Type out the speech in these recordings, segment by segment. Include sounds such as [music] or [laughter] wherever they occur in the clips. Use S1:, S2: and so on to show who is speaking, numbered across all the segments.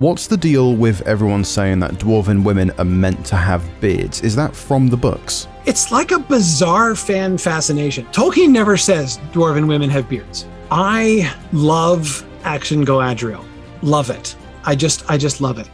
S1: What's the deal with everyone saying that dwarven women are meant to have beards? Is that from the books?
S2: It's like a bizarre fan fascination. Tolkien never says dwarven women have beards. I love Action Galadriel. Love it. I just I just love it.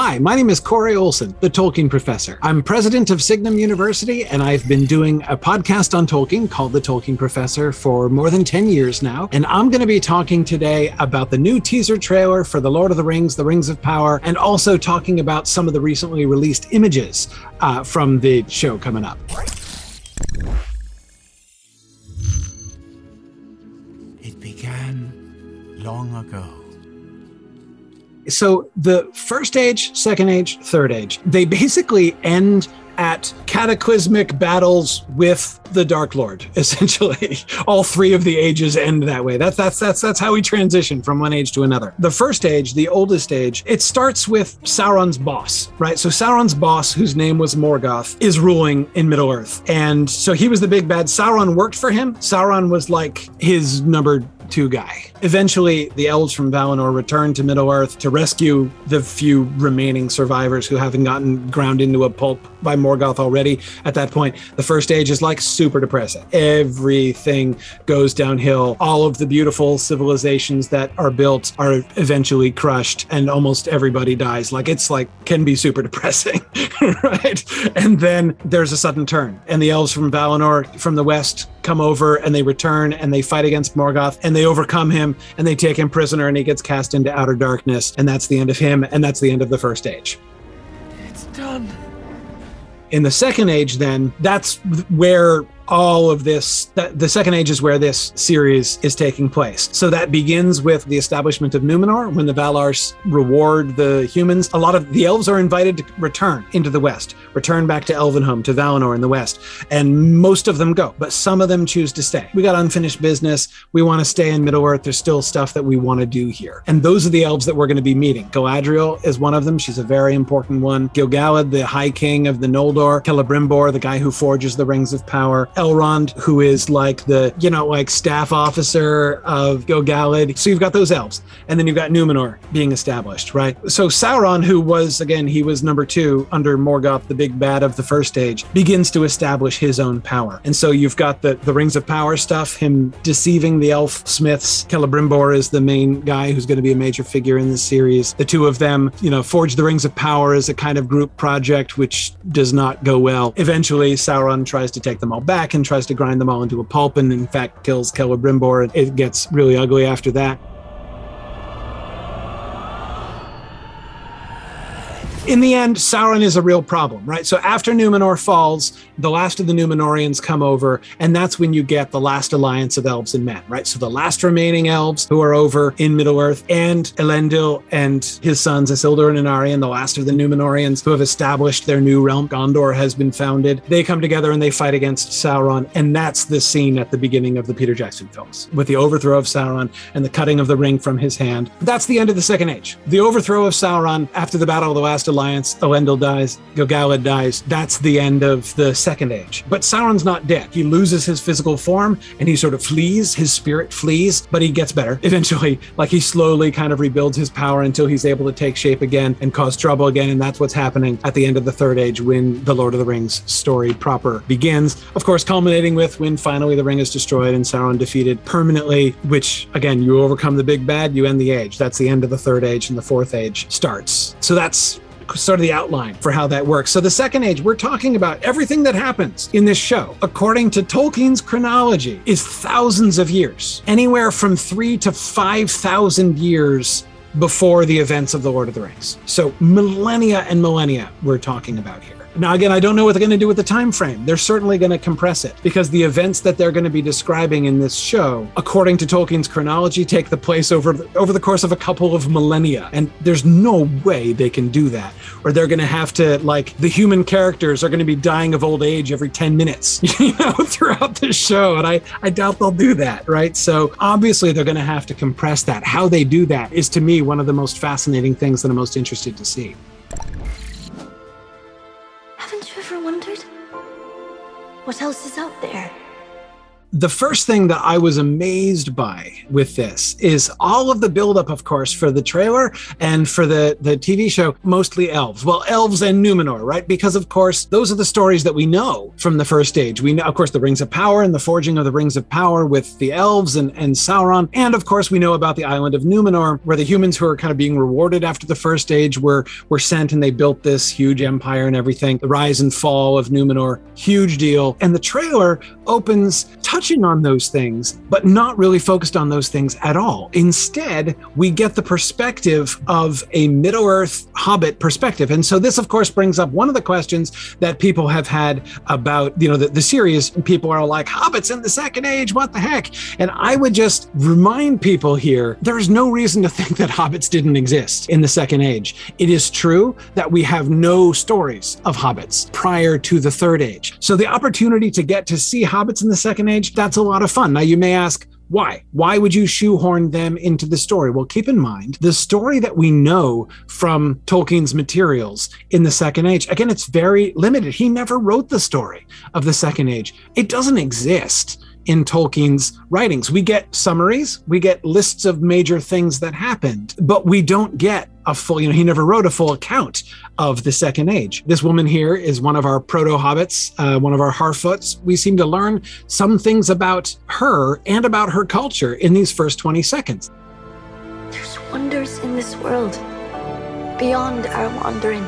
S2: Hi, my name is Corey Olsen, the Tolkien Professor. I'm president of Signum University, and I've been doing a podcast on Tolkien called The Tolkien Professor for more than 10 years now. And I'm going to be talking today about the new teaser trailer for The Lord of the Rings, The Rings of Power, and also talking about some of the recently released images uh, from the show coming up.
S3: It began long ago.
S2: So the first age, second age, third age, they basically end at cataclysmic battles with the Dark Lord. [laughs] Essentially, all three of the ages end that way. That's that's that's that's how we transition from one age to another. The first age, the oldest age, it starts with Sauron's boss, right? So Sauron's boss, whose name was Morgoth, is ruling in Middle Earth, and so he was the big bad. Sauron worked for him. Sauron was like his number two guy. Eventually, the elves from Valinor return to Middle Earth to rescue the few remaining survivors who haven't gotten ground into a pulp by Morgoth already. At that point, the first age is like super depressing. Everything goes downhill. All of the beautiful civilizations that are built are eventually crushed, and almost everybody dies. Like it's like can be super depressing, [laughs] right? And then there's a sudden turn, and the elves from Valinor from the west come over and they return and they fight against Morgoth and they overcome him and they take him prisoner and he gets cast into outer darkness and that's the end of him and that's the end of the first age.
S3: It's done.
S2: In the second age, then, that's where all of this the second age is where this series is taking place. So that begins with the establishment of numenor when the valars reward the humans. A lot of the elves are invited to return into the west return back to elvenhome to valinor in the west and most of them go but some of them choose to stay. We got unfinished business. We want to stay in middle earth. There's still stuff that we want to do here. And those are the elves that we're going to be meeting. Galadriel is one of them. She's a very important one. Gilgalad the high king of the noldor. Celebrimbor the guy who forges the rings of power Elrond, who is like the, you know, like staff officer of Gilgalad. So you've got those elves. And then you've got Numenor being established, right? So Sauron, who was, again, he was number two under Morgoth, the big bad of the first age, begins to establish his own power. And so you've got the, the Rings of Power stuff, him deceiving the elf smiths. Celebrimbor is the main guy who's going to be a major figure in this series. The two of them, you know, forge the Rings of Power as a kind of group project, which does not go well. Eventually, Sauron tries to take them all back and tries to grind them all into a pulp and in fact kills Celebrimbor. It gets really ugly after that. In the end, Sauron is a real problem, right? So after Numenor falls, the last of the Numenorians come over, and that's when you get the last alliance of elves and men, right? So the last remaining elves who are over in Middle Earth, and Elendil and his sons Isildur and Anarion, the last of the Numenorians who have established their new realm. Gondor has been founded. They come together and they fight against Sauron, and that's the scene at the beginning of the Peter Jackson films with the overthrow of Sauron and the cutting of the ring from his hand. That's the end of the Second Age. The overthrow of Sauron after the Battle of the Last Alliance, Elendil dies, Gilgalad dies. That's the end of the Second Age. But Sauron's not dead. He loses his physical form and he sort of flees. His spirit flees, but he gets better [laughs] eventually. Like he slowly kind of rebuilds his power until he's able to take shape again and cause trouble again. And that's what's happening at the end of the Third Age when the Lord of the Rings story proper begins. Of course, culminating with when finally the ring is destroyed and Sauron defeated permanently, which again, you overcome the big bad, you end the age. That's the end of the Third Age and the Fourth Age starts. So that's sort of the outline for how that works. So the second age, we're talking about everything that happens in this show, according to Tolkien's chronology, is thousands of years, anywhere from three to 5,000 years before the events of the Lord of the Rings. So millennia and millennia we're talking about here. Now, again, I don't know what they're going to do with the time frame. They're certainly going to compress it because the events that they're going to be describing in this show, according to Tolkien's chronology, take the place over over the course of a couple of millennia, and there's no way they can do that. Or they're going to have to like the human characters are going to be dying of old age every ten minutes, [laughs] you know, throughout the show, and I I doubt they'll do that, right? So obviously they're going to have to compress that. How they do that is to me one of the most fascinating things that I'm most interested to see.
S4: What else is out there?
S2: The first thing that I was amazed by with this is all of the buildup, of course, for the trailer and for the, the TV show, mostly elves. Well, elves and Numenor, right? Because, of course, those are the stories that we know from the first age. We know, of course, the Rings of Power and the forging of the Rings of Power with the elves and, and Sauron. And, of course, we know about the island of Numenor, where the humans who are kind of being rewarded after the first age were, were sent and they built this huge empire and everything. The rise and fall of Numenor, huge deal. And the trailer opens touching on those things, but not really focused on those things at all. Instead, we get the perspective of a Middle Earth hobbit perspective. And so this, of course, brings up one of the questions that people have had about, you know, the, the series. People are like, hobbits in the second age, what the heck? And I would just remind people here, there's no reason to think that hobbits didn't exist in the second age. It is true that we have no stories of hobbits prior to the third age. So the opportunity to get to see hobbits in the second age that's a lot of fun. Now, you may ask, why? Why would you shoehorn them into the story? Well, keep in mind the story that we know from Tolkien's materials in the Second Age, again, it's very limited. He never wrote the story of the Second Age, it doesn't exist in Tolkien's writings. We get summaries, we get lists of major things that happened, but we don't get a full, you know, he never wrote a full account of the Second Age. This woman here is one of our proto hobbits, uh, one of our Harfoots. We seem to learn some things about her and about her culture in these first 20 seconds.
S4: There's wonders in this world beyond our wandering.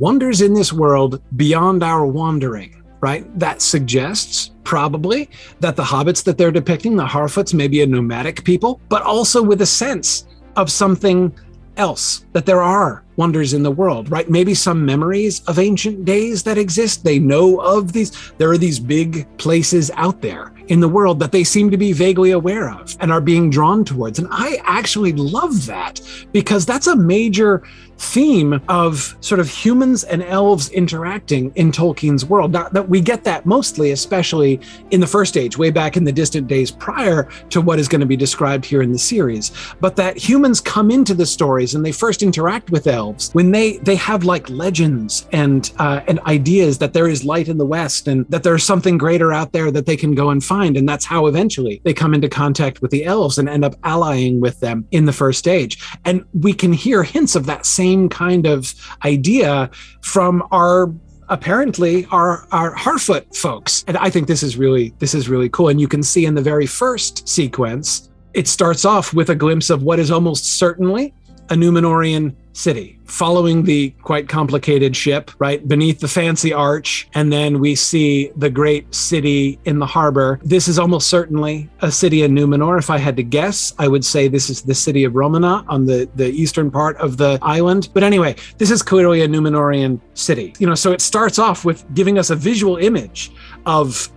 S2: Wonders in this world beyond our wandering right? That suggests probably that the hobbits that they're depicting, the Harfoots, may be a nomadic people, but also with a sense of something else, that there are wonders in the world, right? Maybe some memories of ancient days that exist. They know of these. There are these big places out there in the world that they seem to be vaguely aware of and are being drawn towards. And I actually love that because that's a major theme of sort of humans and elves interacting in Tolkien's world. Not that we get that mostly, especially in the first age, way back in the distant days prior to what is going to be described here in the series. But that humans come into the stories and they first interact with elves when they they have like legends and uh, and ideas that there is light in the west and that there's something greater out there that they can go and find. And that's how eventually they come into contact with the elves and end up allying with them in the first age. And we can hear hints of that same same kind of idea from our apparently our our Harfoot folks. And I think this is really this is really cool. And you can see in the very first sequence, it starts off with a glimpse of what is almost certainly a Numenorian city, following the quite complicated ship, right, beneath the fancy arch. And then we see the great city in the harbor. This is almost certainly a city in Numenor. If I had to guess, I would say this is the city of Romenna on the, the eastern part of the island. But anyway, this is clearly a Numenorian city. You know, so it starts off with giving us a visual image of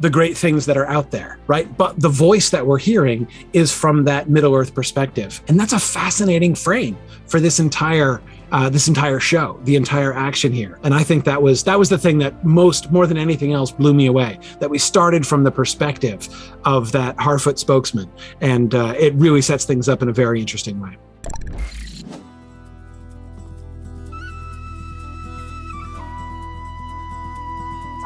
S2: the great things that are out there, right? But the voice that we're hearing is from that Middle Earth perspective, and that's a fascinating frame for this entire uh, this entire show, the entire action here. And I think that was that was the thing that most more than anything else blew me away. That we started from the perspective of that Harfoot spokesman, and uh, it really sets things up in a very interesting way.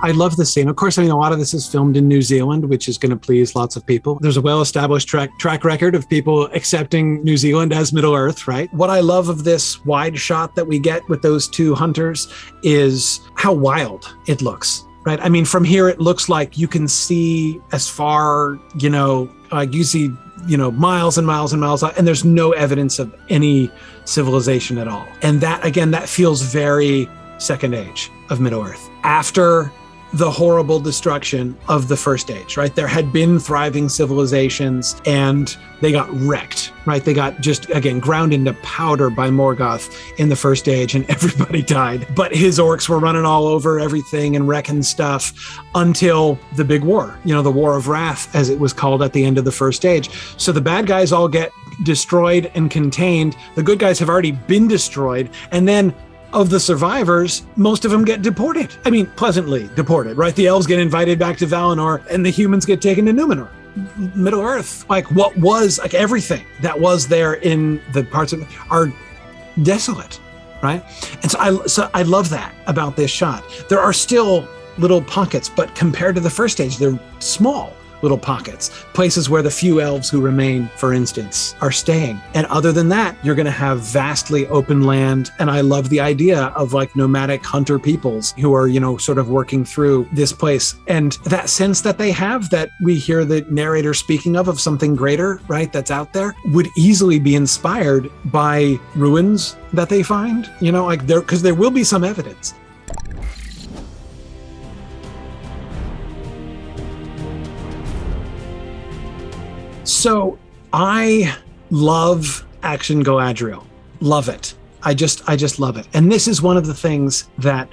S2: I love the scene. Of course, I mean, a lot of this is filmed in New Zealand, which is going to please lots of people. There's a well established track, track record of people accepting New Zealand as Middle Earth, right? What I love of this wide shot that we get with those two hunters is how wild it looks, right? I mean, from here, it looks like you can see as far, you know, like you see, you know, miles and miles and miles, and there's no evidence of any civilization at all. And that, again, that feels very second age of Middle Earth. After the horrible destruction of the first age, right? There had been thriving civilizations and they got wrecked, right? They got just, again, ground into powder by Morgoth in the first age and [laughs] everybody died. But his orcs were running all over everything and wrecking stuff until the big war, you know, the War of Wrath, as it was called at the end of the first age. So the bad guys all get destroyed and contained. The good guys have already been destroyed. And then of the survivors, most of them get deported. I mean, pleasantly deported, right? The elves get invited back to Valinor and the humans get taken to Numenor. Middle Earth, like what was like everything that was there in the parts of are desolate, right? And so I so I love that about this shot. There are still little pockets, but compared to the first age, they're small little pockets, places where the few elves who remain, for instance, are staying. And other than that, you're going to have vastly open land. And I love the idea of like nomadic hunter peoples who are, you know, sort of working through this place. And that sense that they have that we hear the narrator speaking of, of something greater, right, that's out there, would easily be inspired by ruins that they find, you know, like there, because there will be some evidence. So I love Action Galadriel. Love it. I just I just love it. And this is one of the things that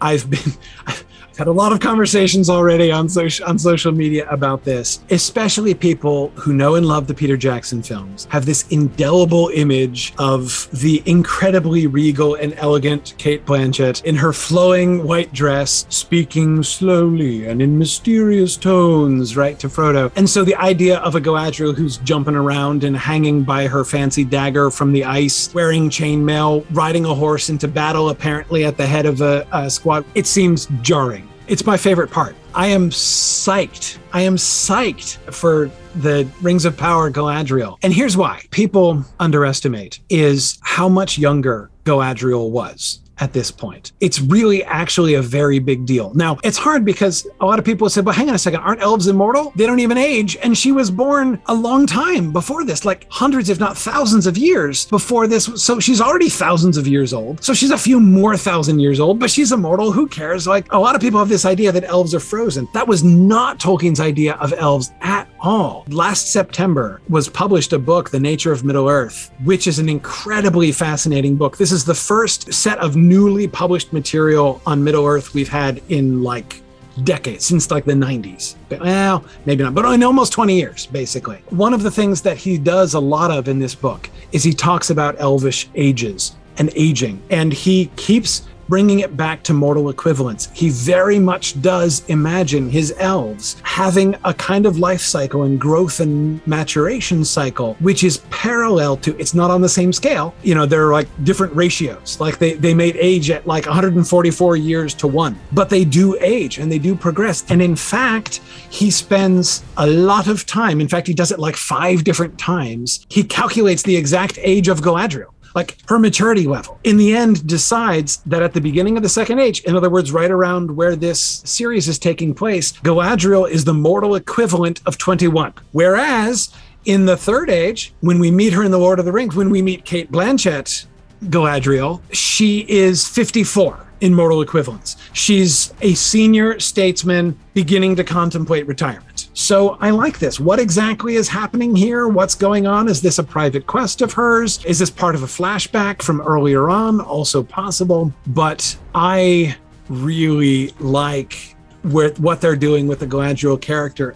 S2: I've been [laughs] had a lot of conversations already on social on social media about this, especially people who know and love the Peter Jackson films have this indelible image of the incredibly regal and elegant Cate Blanchett in her flowing white dress, speaking slowly and in mysterious tones, right to Frodo. And so the idea of a Galadriel who's jumping around and hanging by her fancy dagger from the ice, wearing chainmail, riding a horse into battle, apparently at the head of a, a squad, it seems jarring. It's my favorite part. I am psyched. I am psyched for the Rings of Power Galadriel. And here's why people underestimate is how much younger Galadriel was at this point. It's really actually a very big deal. Now, it's hard because a lot of people said, but hang on a second, aren't elves immortal? They don't even age. And she was born a long time before this, like hundreds, if not thousands of years before this. So she's already thousands of years old. So she's a few more thousand years old, but she's immortal. Who cares? Like a lot of people have this idea that elves are frozen. That was not Tolkien's idea of elves at all. Last September was published a book, The Nature of Middle Earth, which is an incredibly fascinating book. This is the first set of newly published material on Middle Earth we've had in like decades, since like the 90s. Well, maybe not, but in almost 20 years, basically. One of the things that he does a lot of in this book is he talks about elvish ages and aging, and he keeps bringing it back to mortal equivalence. He very much does imagine his elves having a kind of life cycle and growth and maturation cycle, which is parallel to, it's not on the same scale. You know, there are like different ratios. Like they, they may age at like 144 years to one, but they do age and they do progress. And in fact, he spends a lot of time. In fact, he does it like five different times. He calculates the exact age of Galadriel like her maturity level in the end decides that at the beginning of the second age in other words right around where this series is taking place galadriel is the mortal equivalent of 21 whereas in the third age when we meet her in the lord of the rings when we meet cate blanchett galadriel she is 54 in mortal equivalence. She's a senior statesman beginning to contemplate retirement. So I like this. What exactly is happening here? What's going on? Is this a private quest of hers? Is this part of a flashback from earlier on? Also possible. But I really like where, what they're doing with the Galadriel character.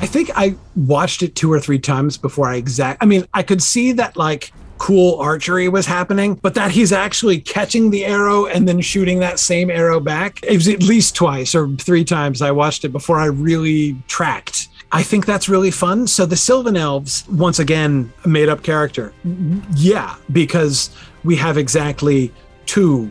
S2: I think I watched it two or three times before I exact. I mean, I could see that like cool archery was happening, but that he's actually catching the arrow and then shooting that same arrow back. It was at least twice or three times I watched it before I really tracked. I think that's really fun. So the Sylvan Elves, once again, made up character. Yeah, because we have exactly two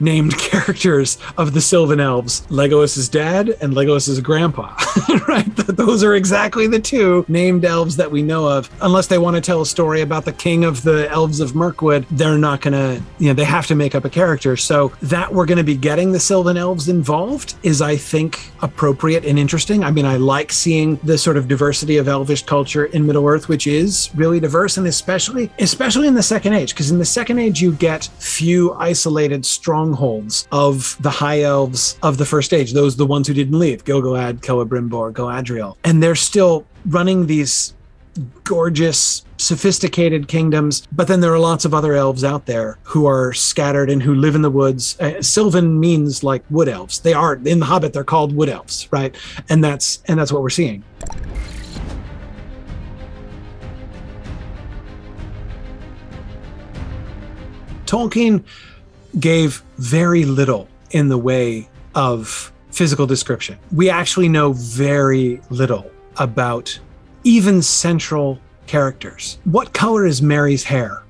S2: named [laughs] characters of the Sylvan Elves Legolas's dad and Legolas's grandpa. [laughs] right? Those are exactly the two named elves that we know of. Unless they want to tell a story about the king of the elves of Mirkwood, they're not going to, you know, they have to make up a character. So that we're going to be getting the Sylvan Elves involved is, I think, appropriate and interesting. I mean, I like seeing the sort of diversity of elvish culture in Middle Earth, which is really diverse, and especially, especially in the Second Age, because in the Second Age you get few isolated, strong strongholds of the high elves of the first age, those the ones who didn't leave, Gil-galad, Celebrimbor, Galadriel. And they're still running these gorgeous, sophisticated kingdoms. But then there are lots of other elves out there who are scattered and who live in the woods. Uh, Sylvan means like wood elves. They are in the Hobbit. They're called wood elves, right? And that's and that's what we're seeing. Tolkien gave very little in the way of physical description. We actually know very little about even central characters. What color is Merry's hair?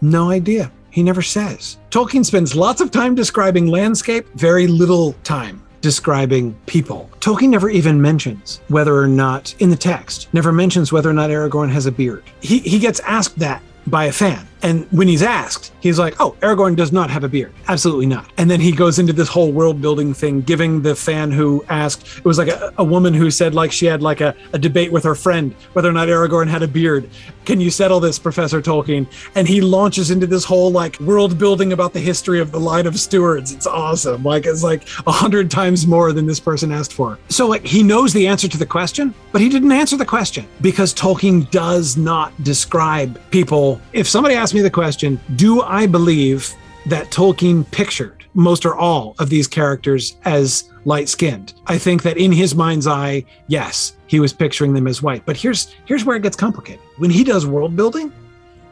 S2: No idea. He never says. Tolkien spends lots of time describing landscape, very little time describing people. Tolkien never even mentions whether or not, in the text, never mentions whether or not Aragorn has a beard. He, he gets asked that by a fan. And when he's asked, he's like, oh, Aragorn does not have a beard. Absolutely not. And then he goes into this whole world building thing, giving the fan who asked, it was like a, a woman who said, like, she had like a, a debate with her friend whether or not Aragorn had a beard. Can you settle this, Professor Tolkien? And he launches into this whole like world building about the history of the line of stewards. It's awesome. Like, it's like a hundred times more than this person asked for. So, like, he knows the answer to the question, but he didn't answer the question because Tolkien does not describe people. If somebody asks me the question, do I believe that Tolkien pictured most or all of these characters as light skinned? I think that in his mind's eye, yes, he was picturing them as white. But here's here's where it gets complicated. When he does world building,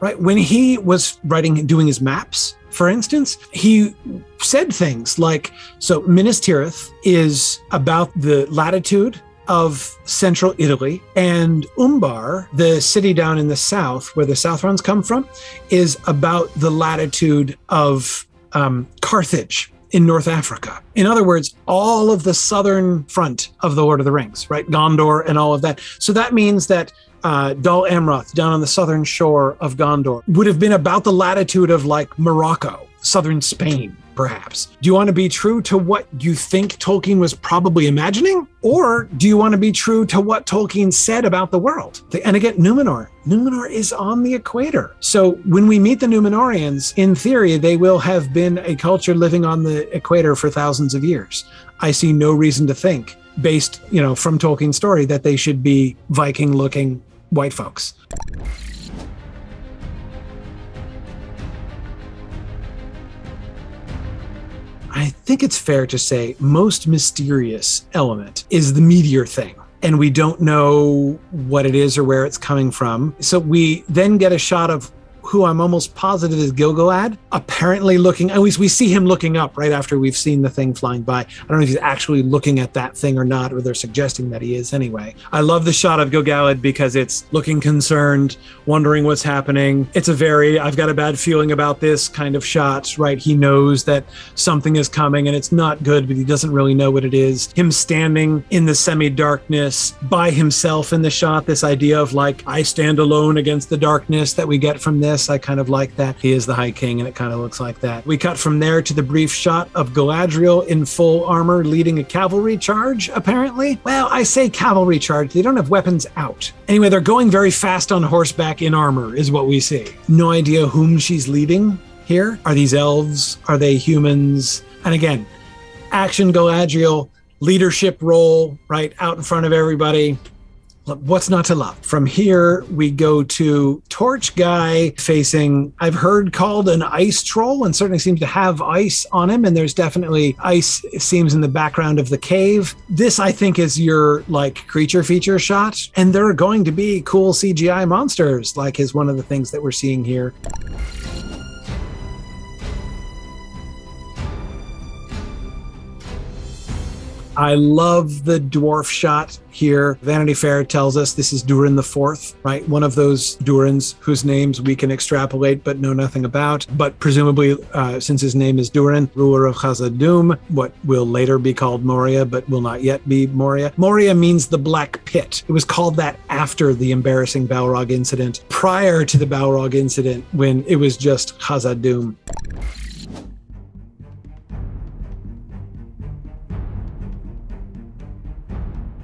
S2: right? When he was writing doing his maps, for instance, he said things like so Minas Tirith is about the latitude of central Italy, and Umbar, the city down in the south where the Southrons come from, is about the latitude of um, Carthage in North Africa. In other words, all of the southern front of the Lord of the Rings, right? Gondor and all of that. So that means that uh, Dol Amroth down on the southern shore of Gondor would have been about the latitude of like Morocco, southern Spain, perhaps. Do you want to be true to what you think Tolkien was probably imagining? Or do you want to be true to what Tolkien said about the world? And again, Numenor. Numenor is on the equator. So when we meet the Numenorians, in theory, they will have been a culture living on the equator for thousands of years. I see no reason to think, based, you know, from Tolkien's story, that they should be Viking looking white folks. I think it's fair to say most mysterious element is the meteor thing. And we don't know what it is or where it's coming from. So we then get a shot of who I'm almost positive is Gil-galad, apparently looking, at least we see him looking up right after we've seen the thing flying by. I don't know if he's actually looking at that thing or not, or they're suggesting that he is anyway. I love the shot of Gil-galad because it's looking concerned, wondering what's happening. It's a very, I've got a bad feeling about this kind of shot, right? He knows that something is coming and it's not good, but he doesn't really know what it is. Him standing in the semi darkness by himself in the shot, this idea of like, I stand alone against the darkness that we get from this. I kind of like that. He is the High King, and it kind of looks like that. We cut from there to the brief shot of Galadriel in full armor leading a cavalry charge, apparently. Well, I say cavalry charge. They don't have weapons out. Anyway, they're going very fast on horseback in armor, is what we see. No idea whom she's leading here. Are these elves? Are they humans? And again, action Galadriel, leadership role, right out in front of everybody what's not to love? From here, we go to Torch Guy facing, I've heard called an ice troll and certainly seems to have ice on him. And there's definitely ice, seems, in the background of the cave. This, I think, is your like creature feature shot. And there are going to be cool CGI monsters, like is one of the things that we're seeing here. I love the dwarf shot here. Vanity Fair tells us this is Durin the Fourth, right? One of those Durins whose names we can extrapolate but know nothing about. But presumably, uh, since his name is Durin, ruler of Khazad-dûm, what will later be called Moria, but will not yet be Moria. Moria means the Black Pit. It was called that after the embarrassing Balrog incident, prior to the Balrog incident when it was just Khazad-dûm.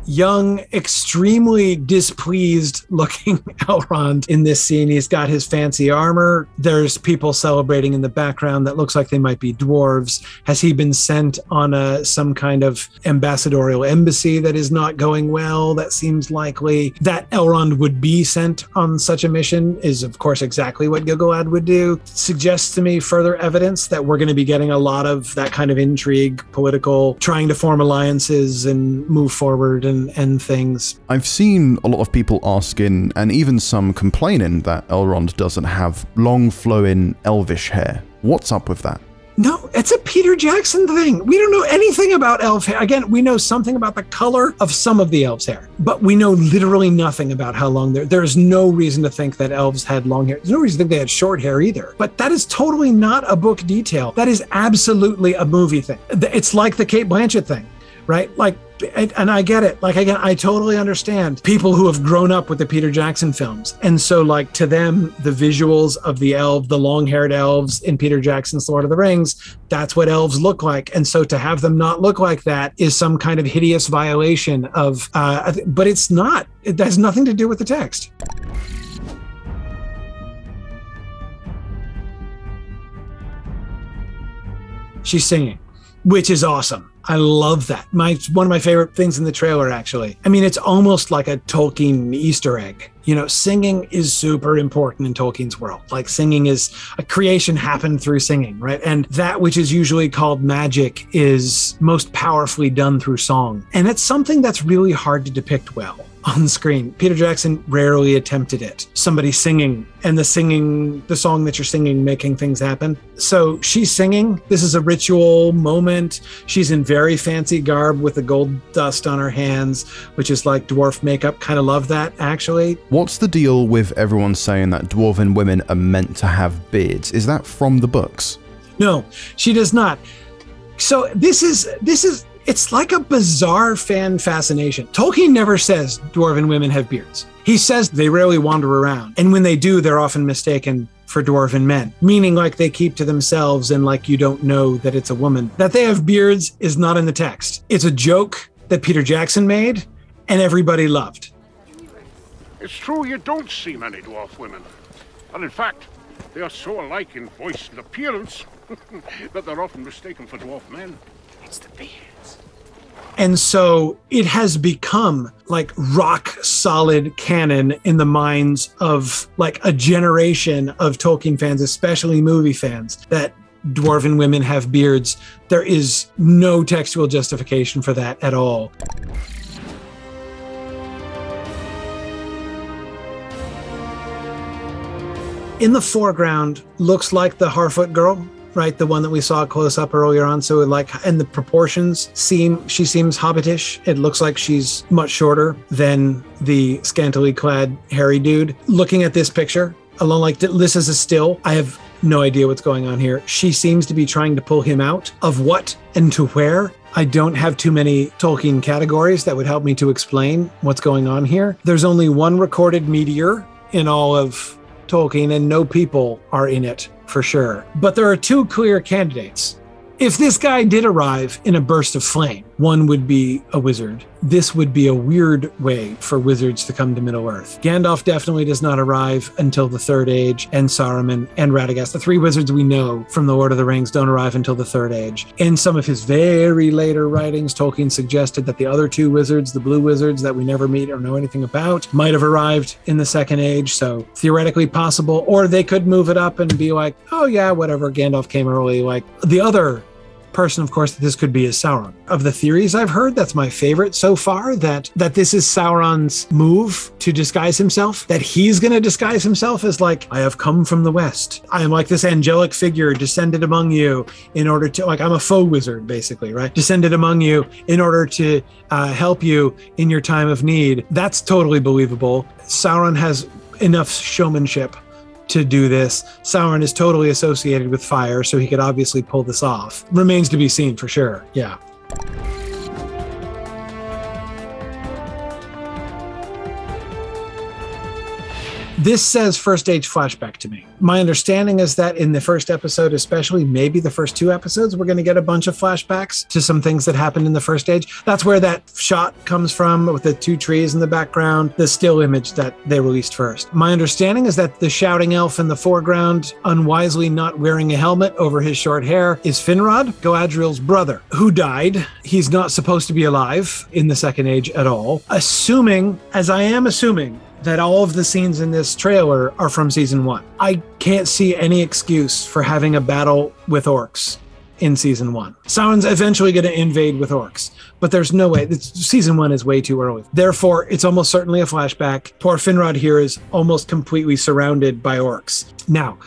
S2: Young, extremely displeased looking [laughs] Elrond in this scene. He's got his fancy armor. There's people celebrating in the background that looks like they might be dwarves. Has he been sent on a some kind of ambassadorial embassy that is not going well? That seems likely. That Elrond would be sent on such a mission is, of course, exactly what Gil-galad would do. Suggests to me further evidence that we're going to be getting a lot of that kind of intrigue, political, trying to form alliances and move forward and, and things.
S1: I've seen a lot of people asking, and even some complaining, that Elrond doesn't have long flowing elvish hair. What's up with that?
S2: No, it's a Peter Jackson thing. We don't know anything about elf hair. Again, we know something about the color of some of the elves' hair, but we know literally nothing about how long they're. There's no reason to think that elves had long hair. There's no reason to think they had short hair either. But that is totally not a book detail. That is absolutely a movie thing. It's like the Cate Blanchett thing right? Like, and I get it. Like, again, I totally understand people who have grown up with the Peter Jackson films. And so, like, to them, the visuals of the elf, the long haired elves in Peter Jackson's Lord of the Rings, that's what elves look like. And so to have them not look like that is some kind of hideous violation of, uh, but it's not. It has nothing to do with the text. She's singing, which is awesome I love that. My one of my favorite things in the trailer, actually. I mean, it's almost like a Tolkien Easter egg. You know, singing is super important in Tolkien's world. Like singing is a creation happened through singing, right? And that which is usually called magic is most powerfully done through song. And it's something that's really hard to depict well on screen. Peter Jackson rarely attempted it. Somebody singing and the singing, the song that you're singing, making things happen. So she's singing. This is a ritual moment. She's in very fancy garb with the gold dust on her hands, which is like dwarf makeup. Kind of love that, actually.
S1: What's the deal with everyone saying that dwarven women are meant to have beards? Is that from the books?
S2: No, she does not. So this is this is it's like a bizarre fan fascination. Tolkien never says dwarven women have beards. He says they rarely wander around. And when they do, they're often mistaken for dwarven men, meaning like they keep to themselves and like you don't know that it's a woman. That they have beards is not in the text. It's a joke that Peter Jackson made and everybody loved.
S5: It's true you don't see many dwarf women. And in fact, they are so alike in voice and appearance [laughs] that they're often mistaken for dwarf men. It's the beards.
S2: And so it has become like rock solid canon in the minds of like a generation of Tolkien fans, especially movie fans, that dwarven women have beards. There is no textual justification for that at all. In the foreground looks like the Harfoot girl right? The one that we saw close up earlier on. So like, and the proportions seem, she seems hobbitish. It looks like she's much shorter than the scantily clad hairy dude. Looking at this picture, alone like this is a still. I have no idea what's going on here. She seems to be trying to pull him out of what and to where. I don't have too many Tolkien categories that would help me to explain what's going on here. There's only one recorded meteor in all of Tolkien, and no people are in it for sure. But there are two clear candidates. If this guy did arrive in a burst of flame, one would be a wizard. This would be a weird way for wizards to come to Middle Earth. Gandalf definitely does not arrive until the Third Age, and Saruman and Radagast. The three wizards we know from The Lord of the Rings don't arrive until the Third Age. In some of his very later writings, Tolkien suggested that the other two wizards, the blue wizards that we never meet or know anything about, might have arrived in the Second Age. So theoretically possible. Or they could move it up and be like, oh, yeah, whatever, Gandalf came early. Like the other person, of course, that this could be is Sauron. Of the theories I've heard, that's my favorite so far. That that this is Sauron's move to disguise himself. That he's going to disguise himself as like, I have come from the west. I am like this angelic figure descended among you in order to like I'm a faux wizard, basically, right? Descended among you in order to uh, help you in your time of need. That's totally believable. Sauron has enough showmanship to do this. Sauron is totally associated with fire, so he could obviously pull this off. Remains to be seen for sure. Yeah. This says first age flashback to me. My understanding is that in the first episode, especially maybe the first two episodes, we're going to get a bunch of flashbacks to some things that happened in the first age. That's where that shot comes from with the two trees in the background, the still image that they released first. My understanding is that the shouting elf in the foreground, unwisely not wearing a helmet over his short hair, is Finrod, Galadriel's brother, who died. He's not supposed to be alive in the second age at all. Assuming, as I am assuming, that all of the scenes in this trailer are from season one. I can't see any excuse for having a battle with orcs in season one. Sauron's eventually going to invade with orcs, but there's no way. It's, season one is way too early. Therefore, it's almost certainly a flashback. Poor Finrod here is almost completely surrounded by orcs. Now,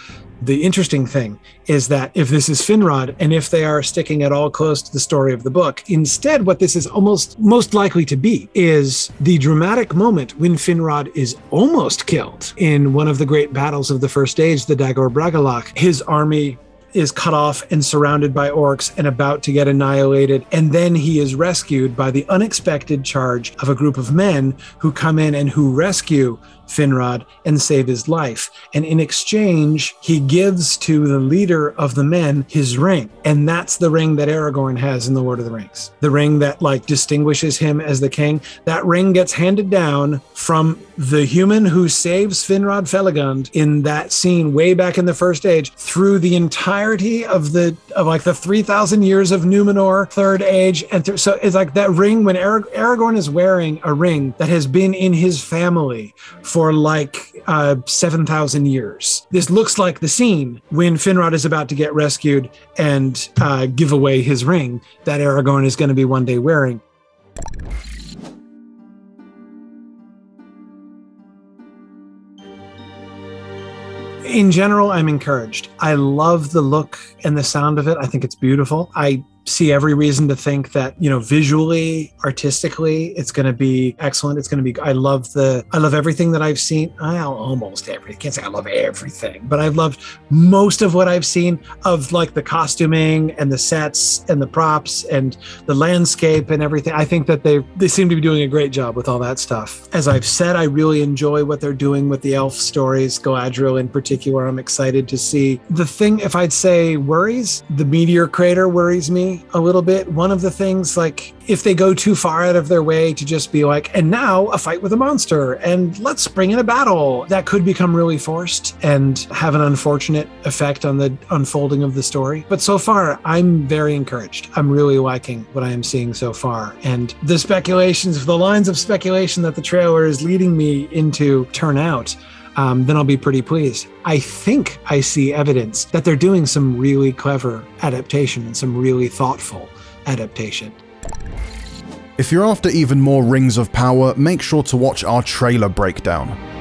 S2: the interesting thing is that if this is Finrod and if they are sticking at all close to the story of the book, instead, what this is almost most likely to be is the dramatic moment when Finrod is almost killed in one of the great battles of the First Age, the Dagor Bragollach. His army is cut off and surrounded by orcs and about to get annihilated. And then he is rescued by the unexpected charge of a group of men who come in and who rescue Finrod and save his life. And in exchange, he gives to the leader of the men his ring. And that's the ring that Aragorn has in The Lord of the Rings. The ring that like distinguishes him as the king. That ring gets handed down from the human who saves Finrod Felagund in that scene way back in the first age through the entirety of the of like the 3000 years of Numenor third age and th- so it's like that ring when Arag- Aragorn is wearing a ring that has been in his family for like uh, 7,000 years. This looks like the scene when Finrod is about to get rescued and uh, give away his ring that Aragorn is going to be one day wearing. in general, I'm encouraged. I love the look and the sound of it. I think it's beautiful. I see every reason to think that you know visually artistically it's going to be excellent. It's going to be i love the i love everything that i've seen. I almost everything can't say i love everything but i've loved most of what i've seen of like the costuming and the sets and the props and the landscape and everything. I think that they they seem to be doing a great job with all that stuff. As i've said i really enjoy what they're doing with the elf stories galadriel in particular. I'm excited to see the thing. If i'd say worries the meteor crater worries me a little bit. One of the things, like, if they go too far out of their way to just be like, and now a fight with a monster, and let's bring in a battle, that could become really forced and have an unfortunate effect on the unfolding of the story. But so far, I'm very encouraged. I'm really liking what I am seeing so far. And the speculations, the lines of speculation that the trailer is leading me into turn out. Um, then I'll be pretty pleased. I think I see evidence that they're doing some really clever adaptation and some really thoughtful adaptation.
S1: If you're after even more Rings of Power, make sure to watch our trailer breakdown.